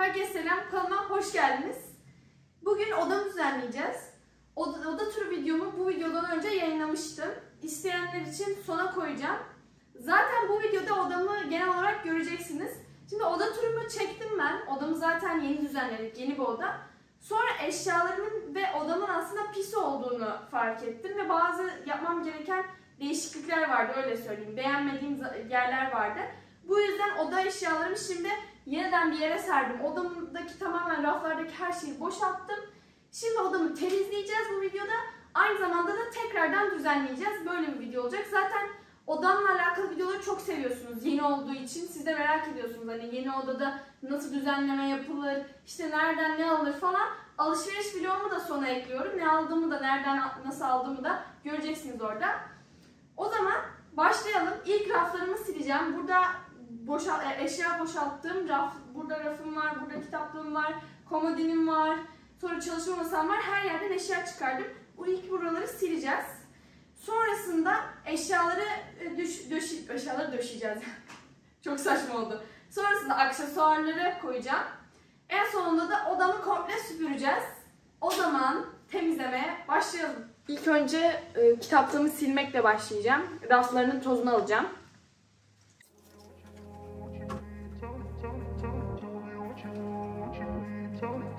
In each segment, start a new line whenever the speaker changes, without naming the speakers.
Herkese selam, kanalıma hoş geldiniz. Bugün odamı düzenleyeceğiz. Oda, oda turu videomu bu videodan önce yayınlamıştım. İsteyenler için sona koyacağım. Zaten bu videoda odamı genel olarak göreceksiniz. Şimdi oda turumu çektim ben. Odamı zaten yeni düzenledik, yeni bir oda. Sonra eşyalarımın ve odamın aslında pis olduğunu fark ettim ve bazı yapmam gereken değişiklikler vardı öyle söyleyeyim. Beğenmediğim yerler vardı. Bu yüzden oda eşyalarımı şimdi yeniden bir yere serdim. Odamdaki tamamen raflardaki her şeyi boşalttım. Şimdi odamı temizleyeceğiz bu videoda. Aynı zamanda da tekrardan düzenleyeceğiz. Böyle bir video olacak. Zaten odamla alakalı videoları çok seviyorsunuz yeni olduğu için. Siz de merak ediyorsunuz hani yeni odada nasıl düzenleme yapılır, işte nereden ne alır falan. Alışveriş vlogumu da sona ekliyorum. Ne aldığımı da nereden nasıl aldığımı da göreceksiniz orada. O zaman başlayalım. İlk raflarımı sileceğim. Burada boşal e, eşya boşalttığım raf, burada rafım var, burada kitaplığım var, komodinim var, sonra çalışma masam var. Her yerden eşya çıkardım. Bu ilk buraları sileceğiz. Sonrasında eşyaları e, düş, döş, eşyaları döşeyeceğiz. Çok saçma oldu. Sonrasında aksesuarları koyacağım. En sonunda da odamı komple süpüreceğiz. O zaman temizlemeye başlayalım. İlk önce e, kitaplığımı silmekle başlayacağım. Raflarının tozunu alacağım.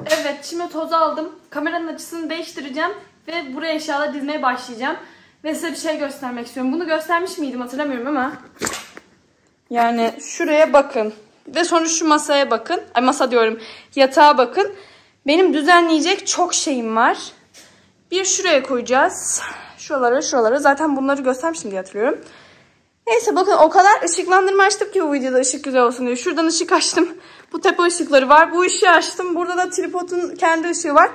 Evet şimdi toz aldım. Kameranın açısını değiştireceğim ve buraya eşyaları dizmeye başlayacağım. Ve size bir şey göstermek istiyorum. Bunu göstermiş miydim hatırlamıyorum ama. Yani şuraya bakın. Ve sonra şu masaya bakın. Ay masa diyorum. Yatağa bakın. Benim düzenleyecek çok şeyim var. Bir şuraya koyacağız. Şuraları şuraları. Zaten bunları göstermiştim diye hatırlıyorum. Neyse bakın o kadar ışıklandırma açtım ki bu videoda ışık güzel olsun diye. Şuradan ışık açtım. Bu tepe ışıkları var. Bu ışığı açtım. Burada da tripodun kendi ışığı var.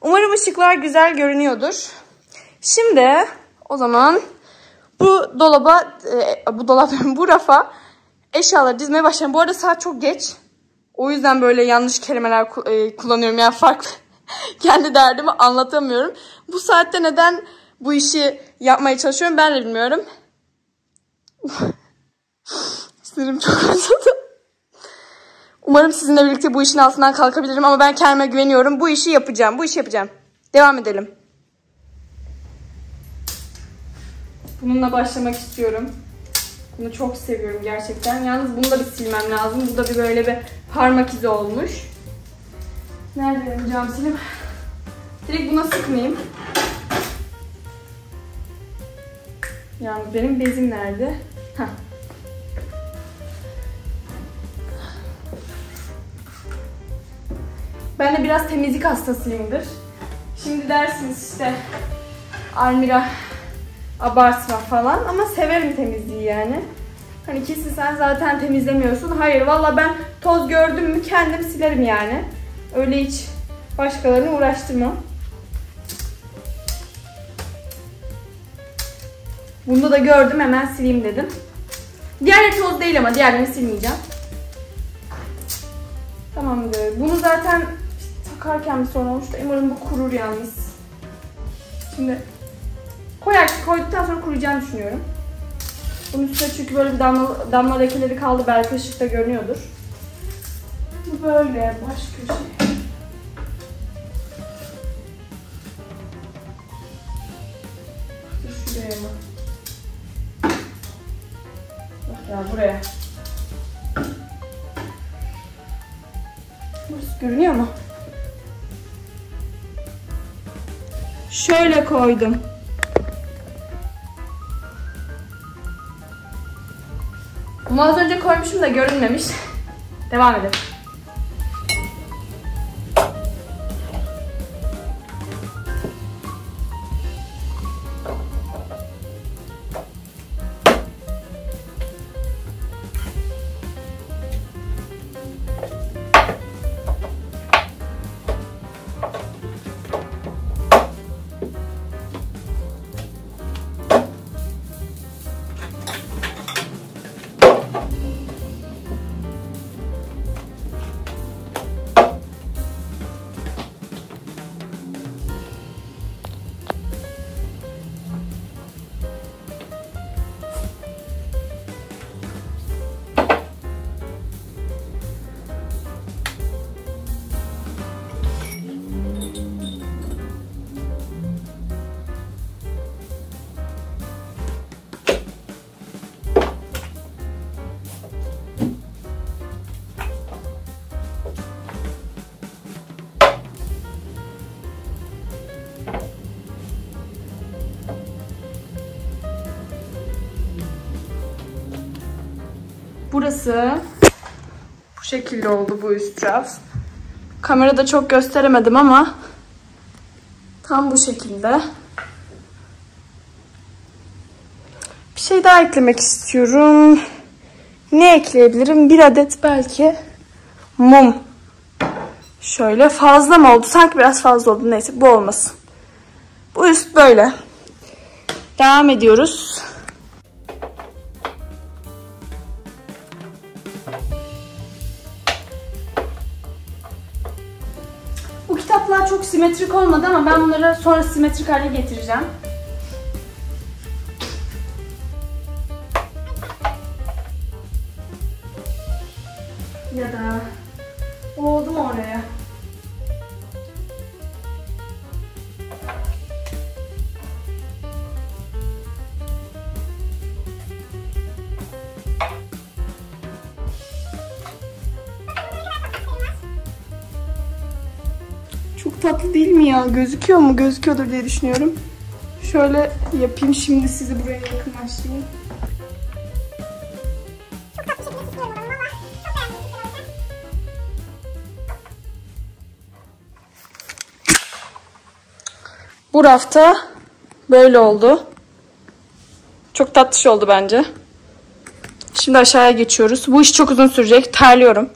Umarım ışıklar güzel görünüyordur. Şimdi o zaman bu dolaba, e, bu dolap bu rafa eşyaları dizmeye başlayalım. Bu arada saat çok geç. O yüzden böyle yanlış kelimeler e, kullanıyorum. Yani farklı kendi derdimi anlatamıyorum. Bu saatte neden bu işi yapmaya çalışıyorum ben de bilmiyorum. Sinirim çok acıdı. Umarım sizinle birlikte bu işin altından kalkabilirim ama ben kendime güveniyorum. Bu işi yapacağım. Bu işi yapacağım. Devam edelim. Bununla başlamak istiyorum. Bunu çok seviyorum gerçekten. Yalnız bunu da bir silmem lazım. Bu da bir böyle bir parmak izi olmuş. Nerede benim cam silim? Direkt buna sıkmayayım. Yalnız benim bezim nerede? Heh. Ben de biraz temizlik hastasıyımdır. Şimdi dersiniz işte Almira abartma falan ama severim temizliği yani. Hani kesin sen zaten temizlemiyorsun. Hayır valla ben toz gördüm mü kendim silerim yani. Öyle hiç başkalarını uğraştırmam. Bunda da gördüm hemen sileyim dedim. Diğerleri toz değil ama diğerlerini silmeyeceğim. Tamamdır. Bunu zaten takarken bir sorun olmuştu. Umarım bu kurur yalnız. Şimdi koyar, koyduktan sonra kuruyacağını düşünüyorum. Bunun üstüne çünkü böyle bir damla, damla lekeleri kaldı. Belki ışıkta görünüyordur. Bu böyle baş köşe. Şuraya mı? Bak ya buraya. Burası görünüyor mu? Şöyle koydum. Bunu az önce koymuşum da görünmemiş. Devam edelim. Burası. Bu şekilde oldu bu üst raf. Kamerada çok gösteremedim ama tam bu şekilde. Bir şey daha eklemek istiyorum. Ne ekleyebilirim? Bir adet belki mum. Şöyle fazla mı oldu? Sanki biraz fazla oldu. Neyse bu olmasın. Bu üst böyle. Devam ediyoruz. Olmadı ama ben bunları sonra simetrik hale getireceğim. Ya da oldu mu oraya? Ya? Gözüküyor mu? Gözüküyordur diye düşünüyorum. Şöyle yapayım şimdi sizi buraya yakınlaştırayım. Bu rafta böyle oldu. Çok tatlış oldu bence. Şimdi aşağıya geçiyoruz. Bu iş çok uzun sürecek. Terliyorum.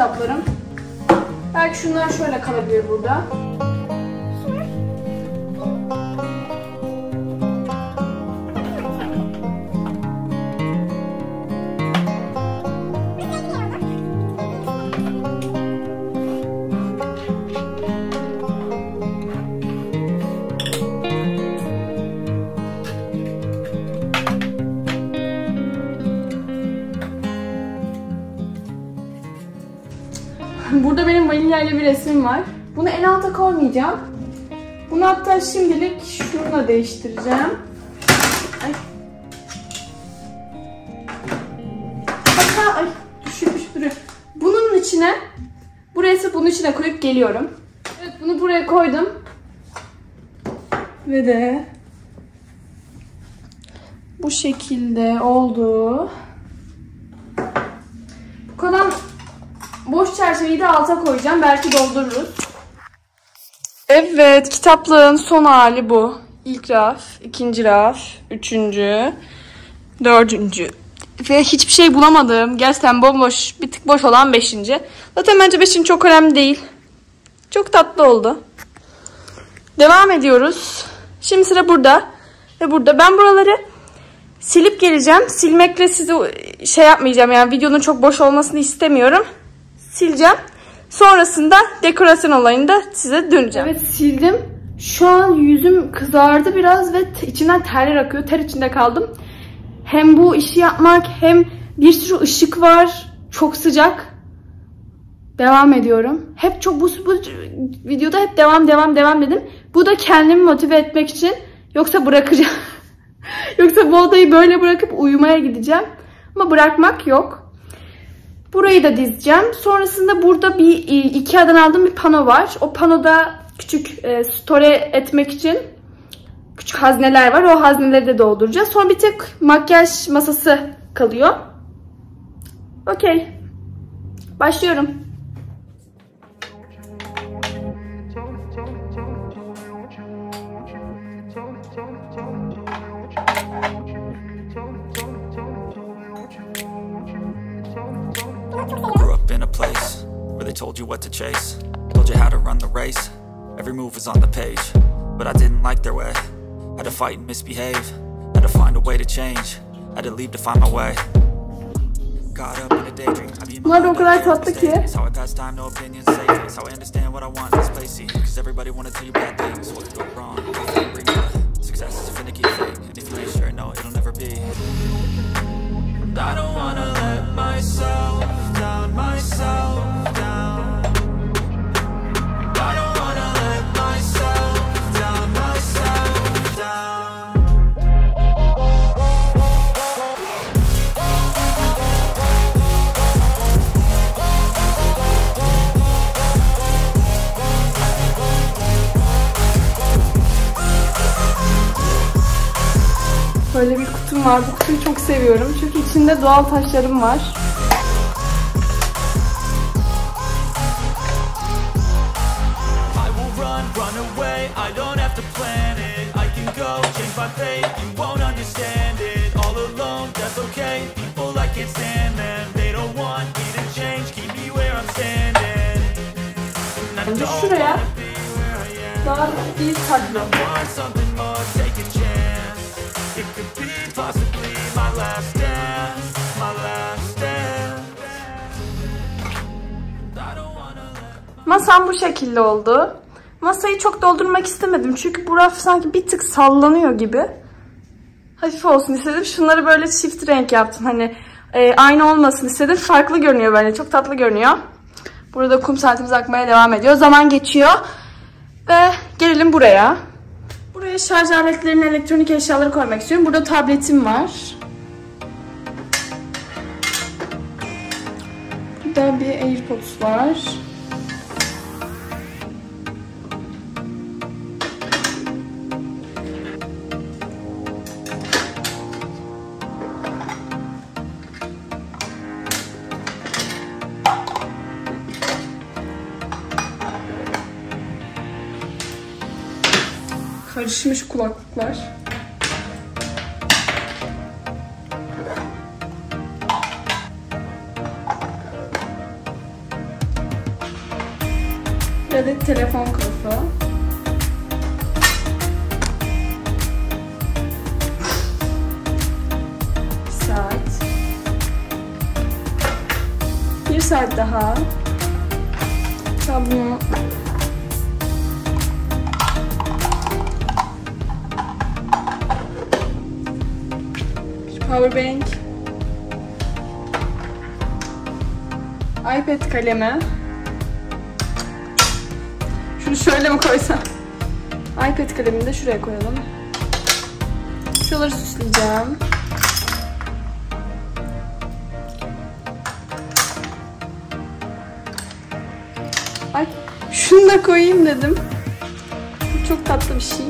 Kitaplarım. Belki şunlar şöyle kalabilir burada. İle bir resmim var. Bunu en alta koymayacağım. Bunu hatta şimdilik şununla değiştireceğim. Ay. Hatta ay düşürmüş duruyor. Bunun içine bu resmi bunun içine koyup geliyorum. Evet bunu buraya koydum. Ve de bu şekilde oldu. Bu kalan boş çerçeveyi de alta koyacağım. Belki doldururuz. Evet, kitaplığın son hali bu. İlk raf, ikinci raf, üçüncü, dördüncü. Ve hiçbir şey bulamadım. Gerçekten bomboş, bir tık boş olan beşinci. Zaten bence beşinci çok önemli değil. Çok tatlı oldu. Devam ediyoruz. Şimdi sıra burada ve burada. Ben buraları silip geleceğim. Silmekle sizi şey yapmayacağım yani videonun çok boş olmasını istemiyorum. Sileceğim. Sonrasında dekorasyon olayında size döneceğim. Evet sildim. Şu an yüzüm kızardı biraz ve içinden terler akıyor. Ter içinde kaldım. hem bu işi yapmak hem bir sürü ışık var. Çok sıcak. Devam ediyorum. Hep çok bu, bu videoda hep devam devam devam dedim. Bu da kendimi motive etmek için. Yoksa bırakacağım. Yoksa bu odayı böyle bırakıp uyumaya gideceğim. Ama bırakmak yok. Burayı da dizeceğim. Sonrasında burada bir Ikea'dan aldığım bir pano var. O panoda küçük e, store etmek için küçük hazneler var. O hazneleri de dolduracağız. Sonra bir tek makyaj masası kalıyor. Okey. Başlıyorum.
What to chase, told you how to run the race. Every move was on the page, but I didn't like their way. Had to fight and misbehave, had to find a way to change, had to leave to find my way. Caught up in a daydream. I
Bunlar da o kadar tatlı ki.
It's how I pass time, no opinions, safe. It's how I understand what I want in this place. See, cause everybody wanna tell you bad things. What could go wrong? What could bring you? Success is a finicky thing, and if you ain't sure, no, it'll never be. I don't wanna let myself
kutum var. Bu kutuyu çok seviyorum. Çünkü içinde doğal taşlarım var. Şimdi şuraya daha bir tablo.
Possibly my last dance, my last dance.
Masam bu şekilde oldu. Masayı çok doldurmak istemedim. Çünkü bu raf sanki bir tık sallanıyor gibi. Hafif olsun istedim. Şunları böyle çift renk yaptım. Hani e, aynı olmasın istedim. Farklı görünüyor böyle. Çok tatlı görünüyor. Burada kum saatimiz akmaya devam ediyor. Zaman geçiyor. Ve gelelim buraya. Buraya şarj aletlerini, elektronik eşyaları koymak istiyorum. Burada tabletim var. Burada bir AirPods var. Karışmış kulaklıklar. Bir adet telefon kılıfı. Saat. Bir saat daha. Tablo. Powerbank. iPad kalemi. Şunu şöyle mi koysam? iPad kalemini de şuraya koyalım. Şuraları süsleyeceğim. Ay şunu da koyayım dedim. Bu çok tatlı bir şey.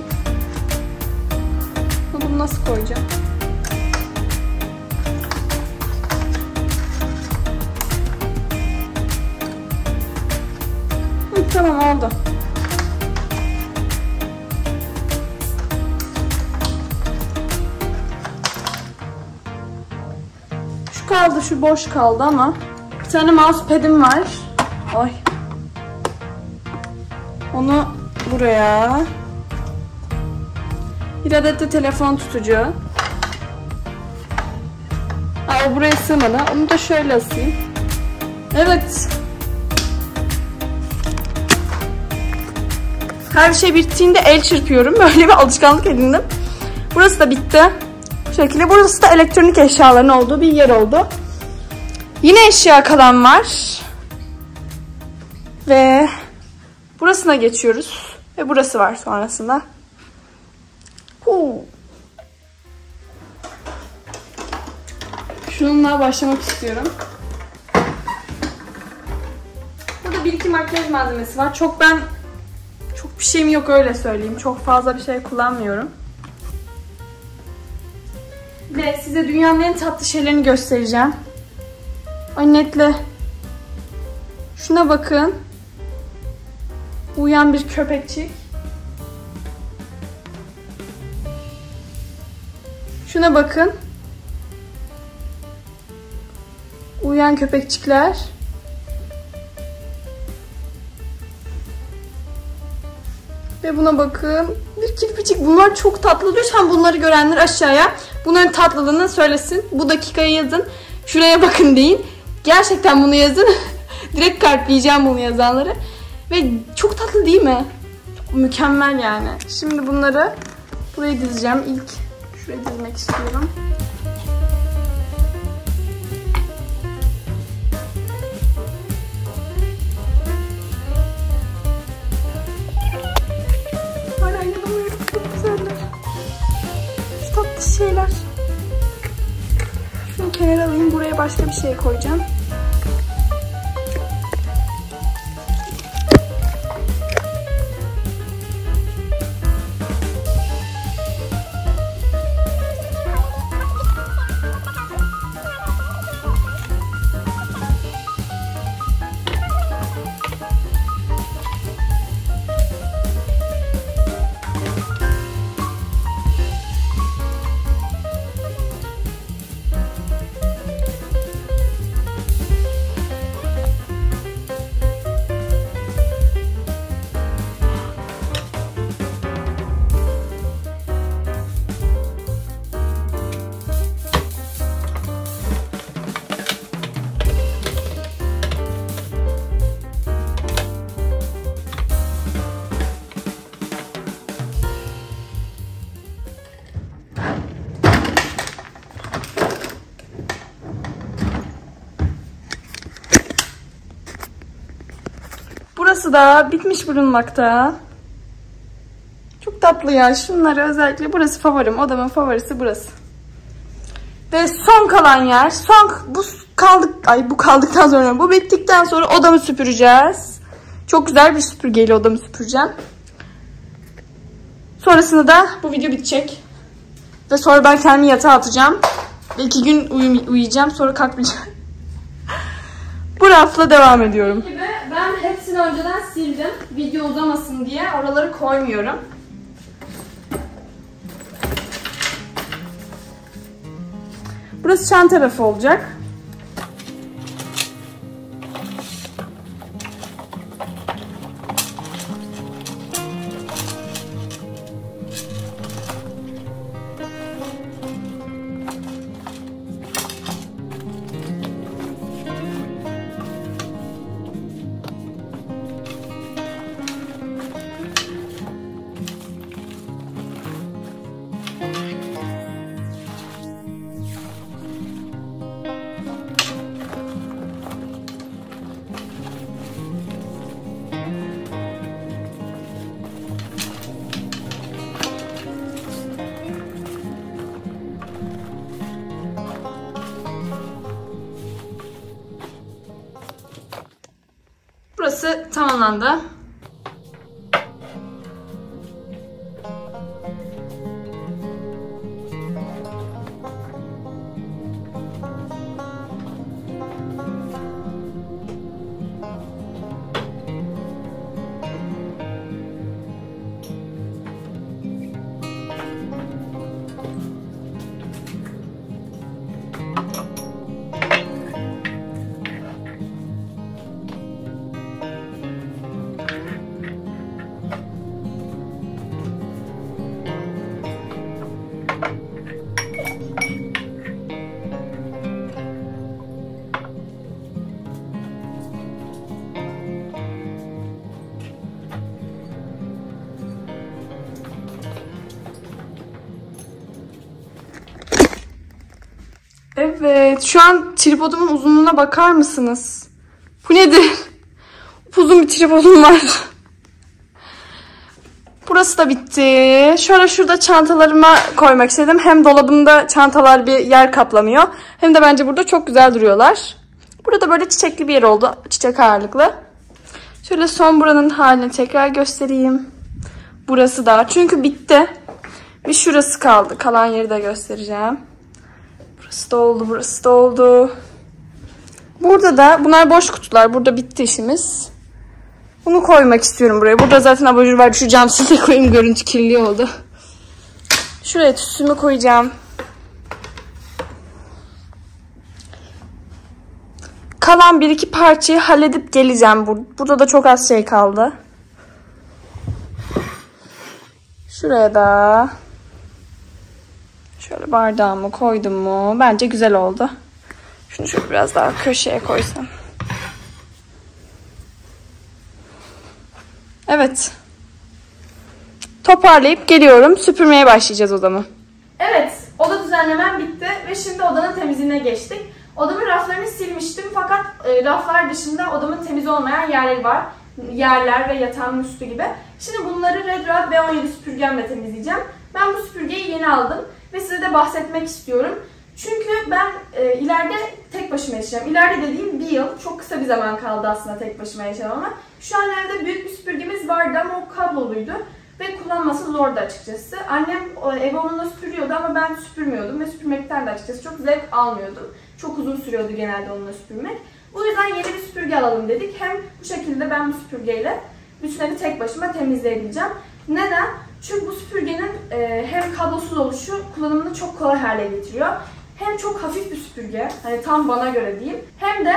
Bunu nasıl koyacağım? Oldu. Şu kaldı, şu boş kaldı ama bir tane mousepad'im var. Ay. Onu buraya. Bir adet de telefon tutucu. Aa, buraya sığmadı. Onu da şöyle asayım. Evet. Her şey bittiğinde el çırpıyorum. Böyle bir alışkanlık edindim. Burası da bitti. Bu şekilde. Burası da elektronik eşyaların olduğu bir yer oldu. Yine eşya kalan var. Ve burasına geçiyoruz. Ve burası var sonrasında. Huu. Şununla başlamak istiyorum. Burada bir iki makyaj malzemesi var. Çok ben bir şeyim yok öyle söyleyeyim. Çok fazla bir şey kullanmıyorum. Ve size dünyanın en tatlı şeylerini göstereceğim. Ay netle. Şuna bakın. Uyan bir köpekçik. Şuna bakın. Uyuyan köpekçikler. Ve buna bakın. Bir kirpicik. Bunlar çok tatlı. Lütfen bunları görenler aşağıya bunların tatlılığını söylesin. Bu dakikayı yazın. Şuraya bakın deyin. Gerçekten bunu yazın. Direkt kalpleyeceğim bunu yazanları. Ve çok tatlı değil mi? Mükemmel yani. Şimdi bunları buraya dizeceğim. İlk şuraya dizmek istiyorum. Buraya başka bir şey koyacağım. Burası da bitmiş bulunmakta. Çok tatlı ya. Şunları özellikle burası favorim. Odamın favorisi burası. Ve son kalan yer. Son bu kaldık ay bu kaldıktan sonra bu bittikten sonra odamı süpüreceğiz. Çok güzel bir süpürgeyle odamı süpüreceğim. Sonrasında da bu video bitecek. Ve sonra ben kendimi yatağa atacağım. Ve iki gün uyum- uyuyacağım. Sonra kalkmayacağım. bu rafla devam ediyorum. Gibi hepsini önceden sildim. Video uzamasın diye oraları koymuyorum. Burası çanta rafı olacak. Burası tamamlandı.
Evet. Şu an tripodumun uzunluğuna bakar mısınız? Bu nedir? Uzun bir tripodum var. Burası da bitti. Şöyle şurada çantalarıma koymak istedim. Hem dolabımda çantalar bir yer kaplamıyor. Hem de bence burada çok güzel duruyorlar. Burada böyle çiçekli bir yer oldu. Çiçek ağırlıklı. Şöyle son buranın halini tekrar göstereyim. Burası da. Çünkü bitti. Bir şurası kaldı. Kalan yeri de göstereceğim. Burası da oldu. Burası da oldu. Burada da bunlar boş kutular. Burada bitti işimiz. Bunu koymak istiyorum buraya. Burada zaten abajur var. Şu cam sile koyayım. Görüntü kirli oldu. Şuraya tütsümü koyacağım. Kalan bir iki parçayı halledip geleceğim. Bur- Burada da çok az şey kaldı. Şuraya da şöyle bardağımı koydum mu? Bence güzel oldu. Şunu şöyle biraz daha köşeye koysam. Evet. Toparlayıp geliyorum. Süpürmeye başlayacağız odamı.
Evet, oda düzenlemem bitti ve şimdi odanın temizliğine geçtik. Odamın raflarını silmiştim fakat e, raflar dışında odamın temiz olmayan yerleri var. Yerler ve yatağımın üstü gibi. Şimdi bunları Red Rod B17 süpürgemle temizleyeceğim. Ben bu süpürgeyi yeni aldım ve size de bahsetmek istiyorum. Çünkü ben e, ileride tek başıma yaşayacağım. İleride dediğim bir yıl. Çok kısa bir zaman kaldı aslında tek başıma yaşamama. Şu an evde büyük bir süpürgemiz vardı ama o kabloluydu. Ve kullanması zordu açıkçası. Annem e, evi onunla süpürüyordu ama ben süpürmüyordum ve süpürmekten de açıkçası çok zevk almıyordum. Çok uzun sürüyordu genelde onunla süpürmek. Bu yüzden yeni bir süpürge alalım dedik. Hem bu şekilde ben bu süpürgeyle bütün evi tek başıma temizleyebileceğim. Neden? Çünkü bu süpürgenin e, hem kablosuz oluşu kullanımını çok kolay hale getiriyor. Hem çok hafif bir süpürge, hani tam bana göre diyeyim. Hem de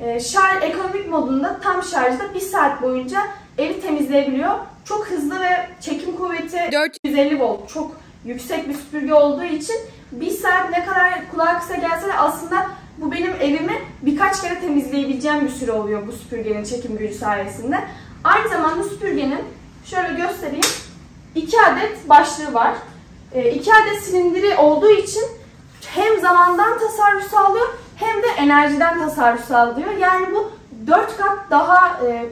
e, şarj, ekonomik modunda tam şarjda bir saat boyunca evi temizleyebiliyor. Çok hızlı ve çekim kuvveti 450 volt çok yüksek bir süpürge olduğu için bir saat ne kadar kulağa kısa gelse de aslında bu benim evimi birkaç kere temizleyebileceğim bir süre oluyor bu süpürgenin çekim gücü sayesinde. Aynı zamanda süpürgenin şöyle göstereyim iki adet başlığı var. E, iki adet silindiri olduğu için hem zamandan tasarruf sağlıyor hem de enerjiden tasarruf sağlıyor. Yani bu dört kat daha e,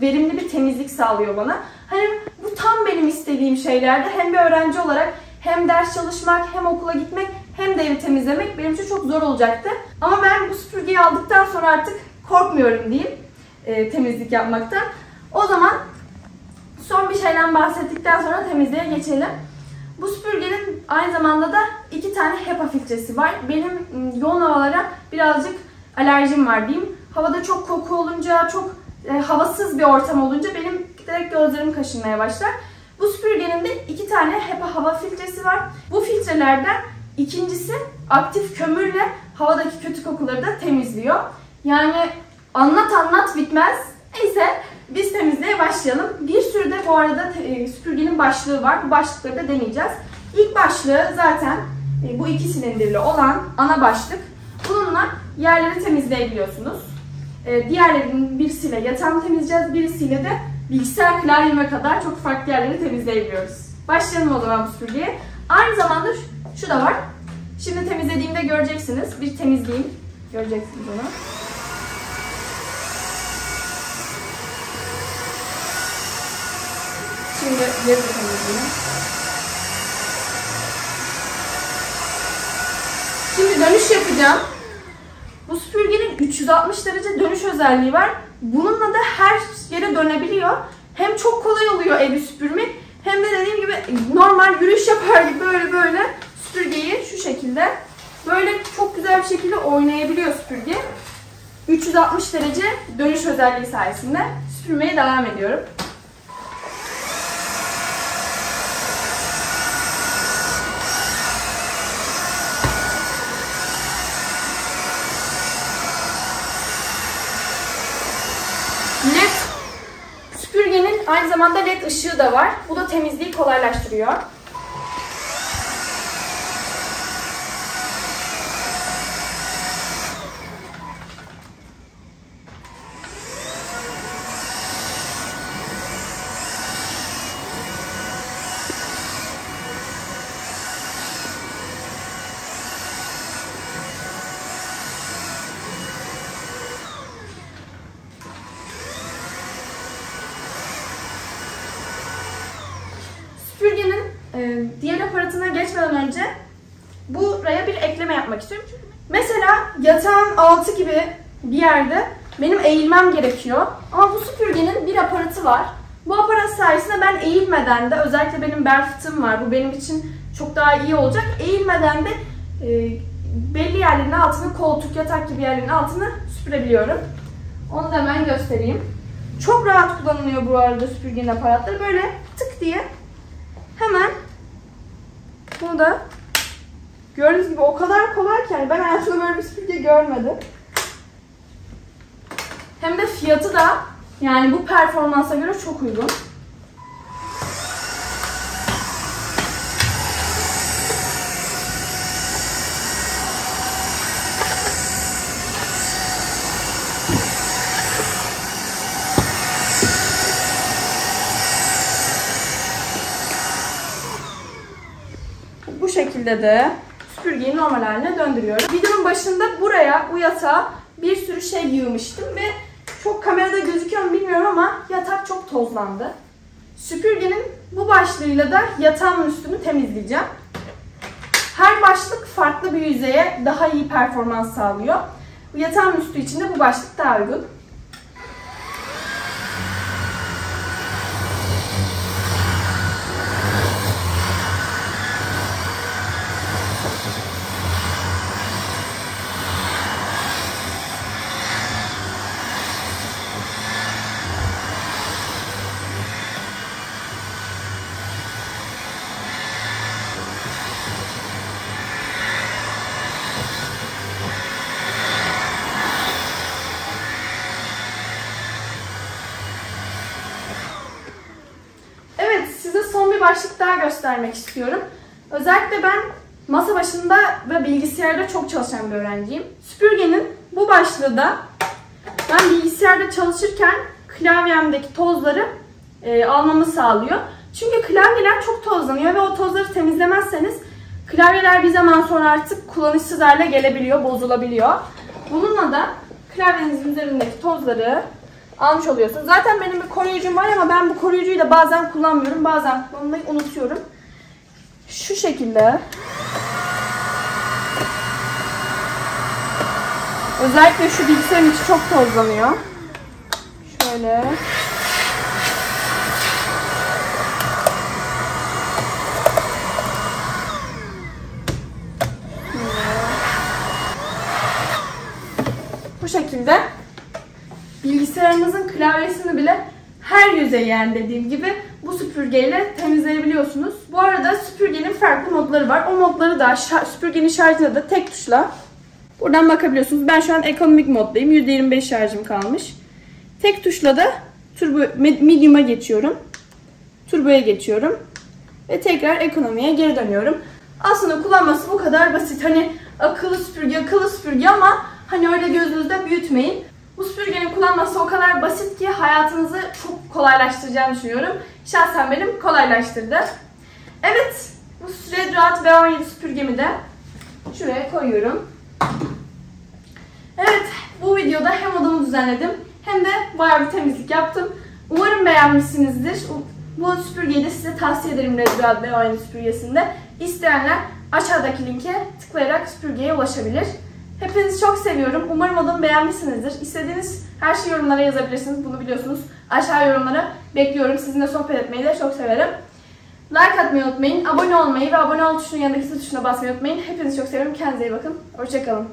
verimli bir temizlik sağlıyor bana. Hani bu tam benim istediğim şeylerdi. Hem bir öğrenci olarak hem ders çalışmak, hem okula gitmek, hem de evi temizlemek benim için çok zor olacaktı. Ama ben bu süpürgeyi aldıktan sonra artık korkmuyorum diyeyim e, temizlik yapmaktan. O zaman son bir şeyden bahsettikten sonra temizliğe geçelim. Bu süpürgenin aynı zamanda da iki tane HEPA filtresi var. Benim yoğun havalara birazcık alerjim var diyeyim. Havada çok koku olunca, çok e, havasız bir ortam olunca benim direkt gözlerim kaşınmaya başlar. Bu süpürgenin de iki tane HEPA hava filtresi var. Bu filtrelerden ikincisi aktif kömürle havadaki kötü kokuları da temizliyor. Yani anlat anlat bitmez. Neyse biz temizliğe başlayalım. Bir sürü de bu arada e, süpürgenin başlığı var. Bu başlıkları da deneyeceğiz. İlk başlığı zaten e, bu iki silindirli olan ana başlık. Bununla yerleri temizleyebiliyorsunuz. E, diğerlerinin birisiyle yatağımı temizleyeceğiz. Birisiyle de bilgisayar klavyeme kadar çok farklı yerleri temizleyebiliyoruz. Başlayalım o zaman bu süpürgeye. Aynı zamanda şu da var. Şimdi temizlediğimde göreceksiniz. Bir temizleyeyim. Göreceksiniz onu. Şimdi yeri de temizleyeyim. Şimdi dönüş yapacağım. Bu süpürgenin 360 derece dönüş özelliği var. Bununla da her yere dönebiliyor. Hem çok kolay oluyor evi süpürmek hem de dediğim gibi normal yürüyüş yapar gibi böyle böyle süpürgeyi şu şekilde böyle çok güzel bir şekilde oynayabiliyor süpürge. 360 derece dönüş özelliği sayesinde süpürmeye devam ediyorum. LED süpürgenin aynı zamanda led ışığı da var. Bu da temizliği kolaylaştırıyor. Eğilmem gerekiyor. Ama bu süpürgenin bir aparatı var. Bu aparat sayesinde ben eğilmeden de özellikle benim bel fıtığım var. Bu benim için çok daha iyi olacak. Eğilmeden de e, belli yerlerin altını, koltuk, yatak gibi yerlerin altını süpürebiliyorum. Onu da hemen göstereyim. Çok rahat kullanılıyor bu arada süpürgenin aparatları. Böyle tık diye hemen bunu da gördüğünüz gibi o kadar kolay ki yani ben hayatımda böyle bir süpürge görmedim. Hem de fiyatı da yani bu performansa göre çok uygun. Bu şekilde de süpürgeyi normal haline döndürüyorum. Videonun başında buraya, bu yatağa bir sürü şey yığmıştım ve çok kamerada gözüküyor mu bilmiyorum ama yatak çok tozlandı. Süpürgenin bu başlığıyla da yatağımın üstünü temizleyeceğim. Her başlık farklı bir yüzeye daha iyi performans sağlıyor. Yatağın üstü için de bu başlık daha uygun. Evet, size son bir başlık göstermek istiyorum. Özellikle ben masa başında ve bilgisayarda çok çalışan bir öğrenciyim. Süpürgenin bu başlığı da ben bilgisayarda çalışırken klavyemdeki tozları e, almamı sağlıyor. Çünkü klavyeler çok tozlanıyor ve o tozları temizlemezseniz klavyeler bir zaman sonra artık kullanışsız hale gelebiliyor, bozulabiliyor. Bununla da klavyenizin üzerindeki tozları almış oluyorsunuz. Zaten benim bir koruyucum var ama ben bu koruyucuyu da bazen kullanmıyorum. Bazen kullanmayı unutuyorum. Şu şekilde. Özellikle şu bilgisayarın içi çok tozlanıyor. Şöyle. Bu şekilde bilgisayarınızın klavyesini bile her yüzey yani dediğim gibi bu süpürgeyle temizleyebiliyorsunuz. Bu arada süpürgenin farklı modları var. O modları da süpürgenin şarjına da tek tuşla buradan bakabiliyorsunuz. Ben şu an ekonomik moddayım. %25 şarjım kalmış. Tek tuşla da turbo med- medium'a geçiyorum. Turbo'ya geçiyorum. Ve tekrar ekonomiye geri dönüyorum. Aslında kullanması bu kadar basit. Hani akıllı süpürge, akıllı süpürge ama hani öyle gözünüzde büyütmeyin. Bu süpürgenin kullanması o kadar basit ki hayatınızı çok kolaylaştıracağını düşünüyorum. Şahsen benim kolaylaştırdı. Evet, bu Red Rahat V17 süpürgemi de şuraya koyuyorum. Evet, bu videoda hem odamı düzenledim hem de bayağı bir temizlik yaptım. Umarım beğenmişsinizdir. Bu süpürgeyi de size tavsiye ederim Red Rahat V17 süpürgesinde. İsteyenler aşağıdaki linke tıklayarak süpürgeye ulaşabilir. Hepinizi çok seviyorum. Umarım odamı beğenmişsinizdir. İstediğiniz her şeyi yorumlara yazabilirsiniz. Bunu biliyorsunuz. Aşağı yorumlara bekliyorum. Sizinle sohbet etmeyi de çok severim. Like atmayı unutmayın. Abone olmayı ve abone ol tuşunun yanındaki tuşuna basmayı unutmayın. Hepinizi çok seviyorum. Kendinize iyi bakın. Hoşçakalın.